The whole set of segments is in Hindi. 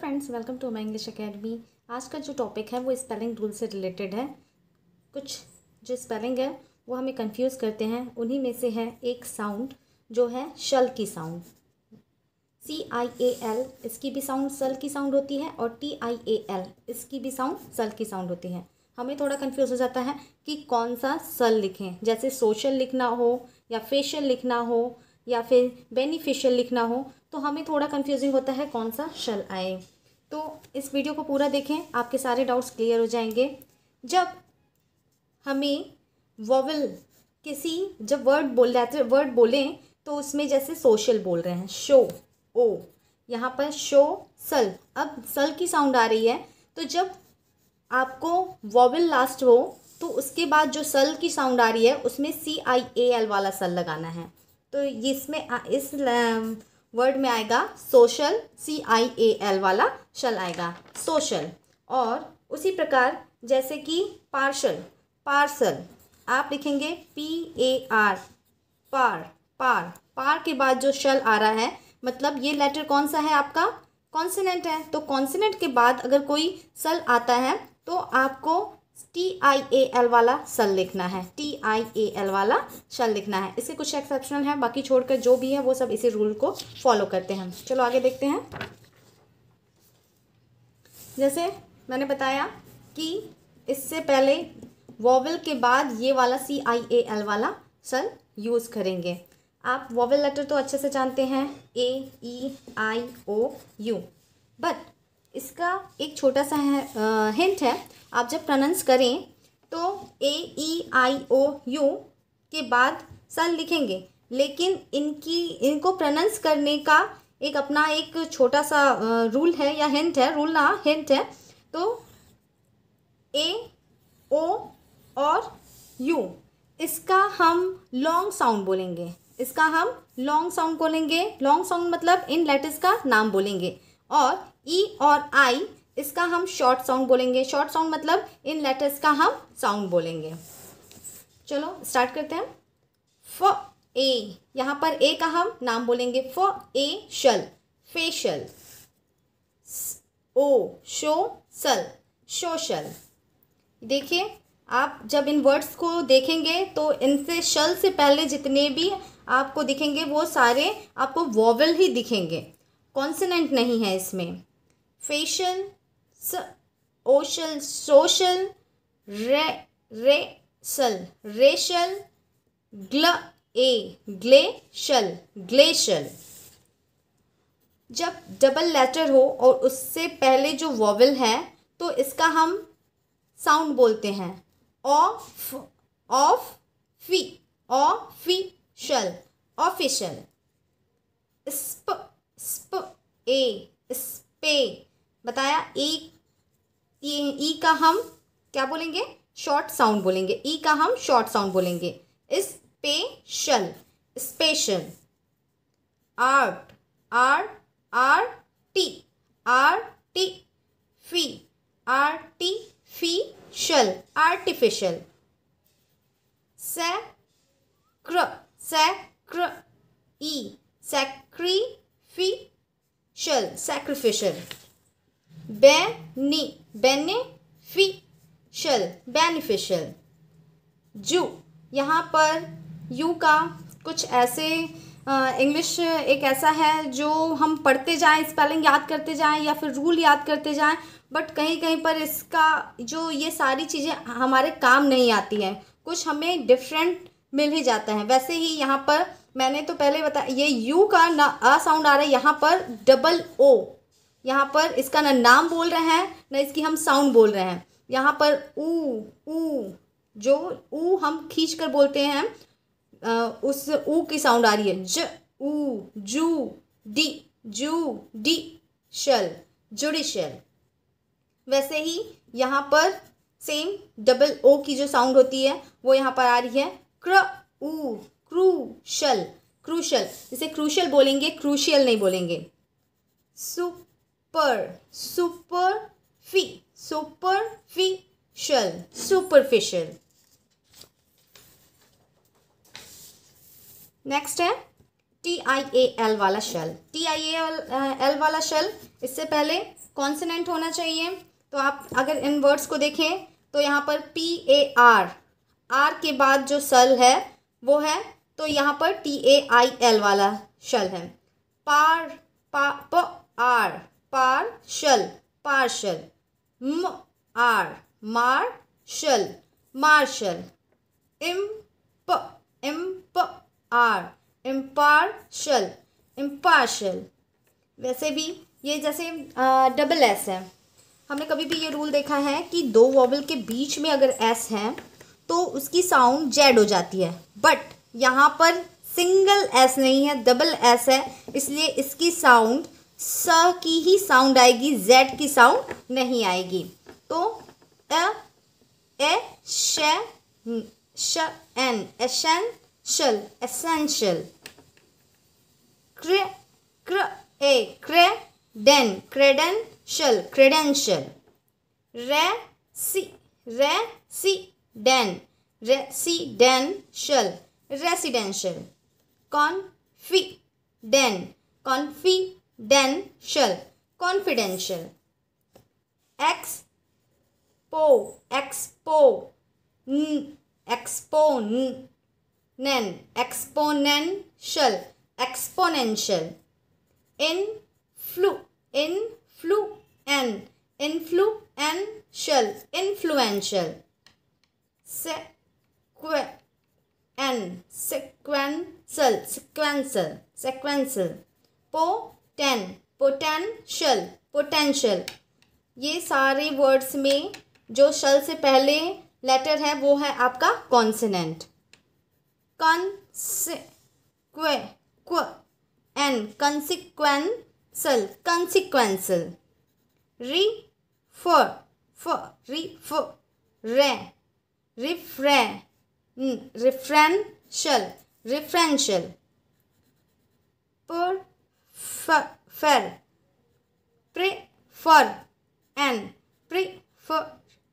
Friends welcome to my English academy आज का जो टॉपिक है, वो स्पेलिंग रूल से रिलेटेड है। कुछ जो स्पेलिंग है, वो हमें कंफ्यूज करते हैं। उन्हीं में से है एक साउंड जो है शल की sound C I A L इसकी भी साउंड सल की साउंड होती है और टी आई ए एल इसकी भी साउंड सल की साउंड होती है। हमें थोड़ा कंफ्यूज हो जाता है कि कौन सा सल लिखें। जैसे सोशल लिखना हो या फेशियल लिखना हो या फिर बेनिफिशियल लिखना हो तो हमें थोड़ा कंफ्यूजिंग होता है कौन सा शल आए। तो इस वीडियो को पूरा देखें, आपके सारे डाउट्स क्लियर हो जाएँगे। जब हमें वॉवल किसी, जब वर्ड बोल रहे वर्ड बोलें तो उसमें जैसे सोशल बोल रहे हैं शो ओ, यहाँ पर शो सल अब सल की साउंड आ रही है तो जब आपको वॉवल लास्ट हो तो उसके बाद जो सल की साउंड आ रही है, उसमें सी आई ए एल वाला सल लगाना है। तो इसमें इस वर्ड में आएगा social C I A L वाला शल आएगा सोशल और उसी प्रकार, जैसे कि पार्शल पार्सल आप लिखेंगे पी ए आर पार पार पार के बाद जो शल आ रहा है मतलब ये लेटर कौन सा है आपका? कॉन्सिनेंट है. तो कॉन्सिनेंट के बाद अगर कोई सल आता है तो आपको टी आई ए एल वाला सल लिखना है। टी आई ए एल वाला शल लिखना है। इसके कुछ एक्सेप्शनल है, बाकी छोड़कर जो भी है, वो सब इसी रूल को फॉलो करते हैं चलो आगे देखते हैं। जैसे मैंने बताया कि इससे पहले वॉवल के बाद ये वाला सी आई ए एल वाला सल यूज़ करेंगे। आप वॉवल लेटर तो अच्छे से जानते हैं। ए ई आई ओ यू बट इसका एक छोटा सा है आ, हिंट है। आप जब प्रनंस करें तो ए ई आई ओ यू के बाद सल लिखेंगे। लेकिन इनकी इनको प्रनंस करने का एक अपना एक छोटा सा रूल है या हिंट है रूल ना हिंट है। तो ए ओ और यू इसका हम लॉन्ग साउंड बोलेंगे। इसका हम लॉन्ग साउंड बोलेंगे लॉन्ग साउंड मतलब इन लेटर्स का नाम बोलेंगे। और ई e और आई इसका हम शॉर्ट साउंड बोलेंगे। शॉर्ट साउंड मतलब इन लेटर्स का हम साउंड बोलेंगे। चलो स्टार्ट करते हैं। फ ए यहाँ पर ए का हम नाम बोलेंगे। फ ए शल फेशल ओ शो सल शोशल देखिए, आप जब इन वर्ड्स को देखेंगे तो इनसे शल से पहले जितने भी आपको दिखेंगे, वो सारे आपको वॉवल ही दिखेंगे। कॉन्सनेंट नहीं है इसमें। फेशियल ओशल सोशल रे रेसल रेशल ग्ल ए ग्लेशल ग्लेशल जब डबल लेटर हो और उससे पहले जो वॉवल है तो इसका हम साउंड बोलते हैं। ऑफ़ ऑफ़ फ़ी ऑफिशल ऑफिशियल स्प स्प ए स्पे बताया, ई ई का हम क्या बोलेंगे? शॉर्ट साउंड बोलेंगे। ई का हम शॉर्ट साउंड बोलेंगे। Special special art R R T R T फ़ी आर टी फ़ी शल आर्टिफिशियल सैक्र सैक्र ई सैक्रीफिशल सैक्रिफिशियल बेनी बेनिफिशियल बेनिफिशियल जू यहाँ पर यू का कुछ ऐसे इंग्लिश एक ऐसा है जो हम पढ़ते जाएँ स्पेलिंग याद करते जाएँ या फिर रूल याद करते जाएँ बट कहीं कहीं पर इसका जो ये सारी चीज़ें हमारे काम नहीं आती हैं। कुछ हमें डिफरेंट मिल ही जाता है। वैसे ही यहाँ पर मैंने तो पहले बताया ये यू का ना, अ साउंड आ रहा है यहाँ पर डबल ओ यहाँ पर इसका ना नाम बोल रहे हैं, ना इसकी हम साउंड बोल रहे हैं। यहाँ पर ऊ ऊ, जो ऊ हम खींच कर बोलते हैं उस ऊ की साउंड आ रही है। ज, ऊ, जू, डी जू, डी, शल जुडिशल वैसे ही यहाँ पर सेम डबल ओ की जो साउंड होती है, वो यहाँ पर आ रही है, क्र, ऊ। क्रूशल क्रूशल इसे क्रूशल बोलेंगे क्रूशियल नहीं बोलेंगे. सुप सुपर फ़ी सुपर फ़ी सुपरफिशियल सुपरफिशियल नेक्स्ट है टी आई ए एल वाला शल टी आई ए एल वाला शल इससे पहले कॉन्सनेंट होना चाहिए. तो आप अगर इन वर्ड्स को देखें तो यहाँ पर पी ए आर आर के बाद जो सल है, वो है तो यहाँ पर टी ए आई एल वाला शल है। पार, पा, प, आर पार्शल पार्शल म, आर मार्शल मार्शल इम, प इम, प, आर इम्पार्शल इम्पार्शल वैसे भी ये जैसे डबल एस है। हमने कभी भी ये रूल देखा है कि दो वॉवल के बीच में अगर एस है तो उसकी साउंड जेड हो जाती है। बट यहाँ पर सिंगल एस नहीं है डबल एस है, इसलिए इसकी साउंड स की ही साउंड आएगी जेड की साउंड नहीं आएगी। तो ए ए, श श, एन एसेंशियल एसेंशियल क्र क्र, ए क्रे डेन क्रेडेंशियल क्रेडेंशियल रे, सी रे, सी Dane residential residential. confiden, Confidential. Confidential. Expo. Expo. N, exponent. Exponential. Exponential. Influ. Influ. N. Influential. Influential. Sequential sequential sequential poten, potential potential. ये सारे वर्ड्स में जो शल से पहले लेटर है, वो है आपका कॉन्सनेंट कंसिक्वे क्व कंसिक्वेंसल कंसिक्वेंसल री फर फ री फ रे refrain. Hmm. referential. Referential. Per fer. Prefer. And prefer.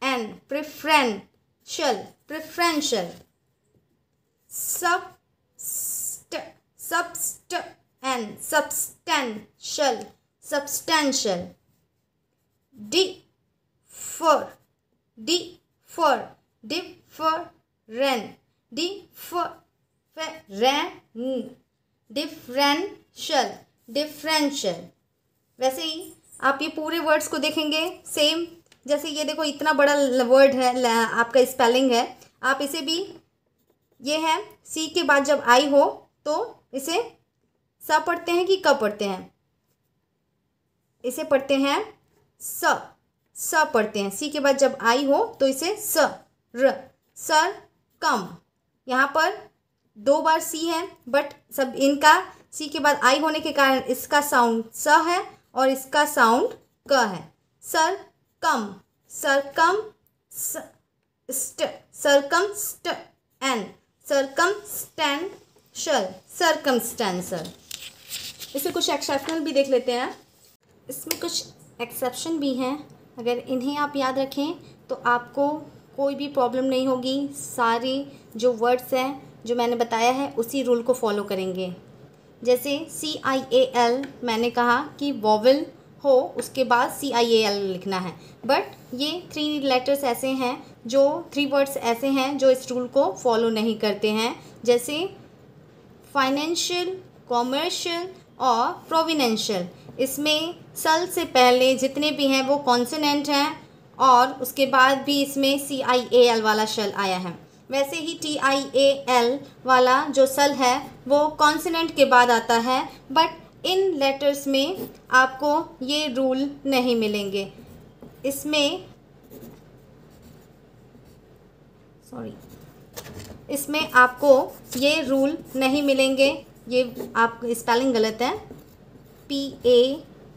And preferential. Preferential. Subst subst and substantial. Substantial. D for d for different different differential differential वैसे ही आप ये पूरे वर्ड्स को देखेंगे सेम जैसे ये देखो, इतना बड़ा वर्ड है आपका स्पेलिंग है। आप इसे भी, ये है सी के बाद जब आई हो तो इसे स पढ़ते हैं कि क पढ़ते हैं? इसे पढ़ते हैं स। स पढ़ते हैं। सी के बाद जब आई हो तो इसे स, र। सर कम। यहाँ पर दो बार सी है बट सब इनका सी के बाद आई होने के कारण इसका साउंड स है और इसका साउंड क है। सर कम सर कम स्ट सरकम स्ट, एन सरकम स्टैंड शल सरकम स्टैंसर इसे कुछ एक्सेप्शनल भी देख लेते हैं। इसमें कुछ एक्सेप्शन भी हैं। अगर इन्हें आप याद रखें तो आपको कोई भी प्रॉब्लम नहीं होगी। सारे जो वर्ड्स हैं, जो मैंने बताया है, उसी रूल को फॉलो करेंगे। जैसे सी आई ए एल मैंने कहा कि वॉवल हो, उसके बाद सी आई ए एल लिखना है। बट ये थ्री लेटर्स ऐसे हैं, जो थ्री वर्ड्स ऐसे हैं, जो इस रूल को फॉलो नहीं करते हैं। जैसे फाइनेंशियल कॉमर्शियल और प्रोविनेंशियल इसमें सल से पहले जितने भी हैं, वो कॉन्सनेंट हैं और उसके बाद भी इसमें सी आई ए एल वाला शल आया है। वैसे ही टी आई ए एल वाला जो सल है, वो कॉन्सनेंट के बाद आता है बट इन लेटर्स में आपको ये रूल नहीं मिलेंगे। इसमें सॉरी इसमें आपको ये रूल नहीं मिलेंगे। ये आप स्पेलिंग गलत है। P A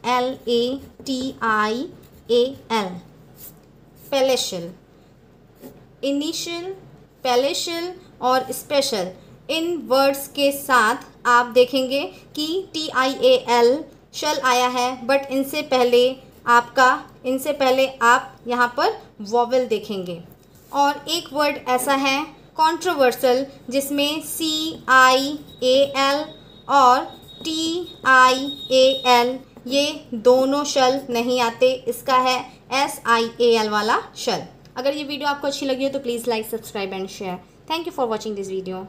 L A T I A L palatial initial palatial और स्पेशल इन वर्ड्स के साथ आप देखेंगे कि टी आई ए एल शल आया है बट इनसे पहले आपका, इनसे पहले आप यहाँ पर वॉवल देखेंगे. और एक वर्ड ऐसा है कॉन्ट्रोवर्सल जिसमें सी आई ए एल और टी आई ए एल ये दोनों शल नहीं आते. इसका है एस आई ए एल वाला शल अगर ये वीडियो आपको अच्छी लगी हो तो please like subscribe and share thank you for watching this video